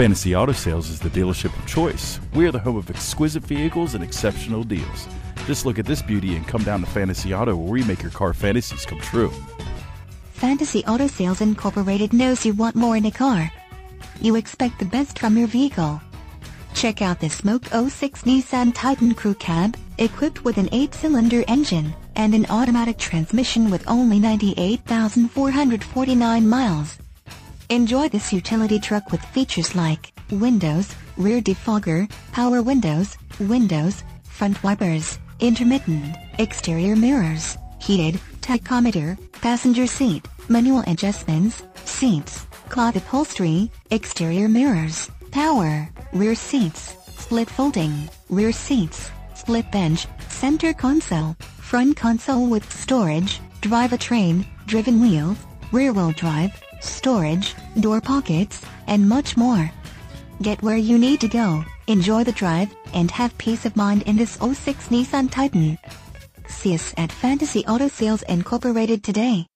Fantasy Auto Sales is the dealership of choice. We are the home of exquisite vehicles and exceptional deals. Just look at this beauty and come down to Fantasy Auto where we make your car fantasies come true. Fantasy Auto Sales Incorporated knows you want more in a car. You expect the best from your vehicle. Check out the Smoke 06 Nissan Titan Crew Cab, equipped with an 8-cylinder engine and an automatic transmission with only 98,449 miles. Enjoy this utility truck with features like windows, rear defogger, power windows, windows, front wipers, intermittent, exterior mirrors, heated, tachometer, passenger seat, manual adjustments, seats, cloth upholstery, exterior mirrors, power, rear seats, split folding, rear seats, split bench, center console, front console with storage, drivetrain, driven wheels, rear-wheel drive, storage, door pockets, and much more. Get where you need to go, enjoy the drive, and have peace of mind in this 06 Nissan Titan. See us at Fantasy Auto Sales Incorporated today.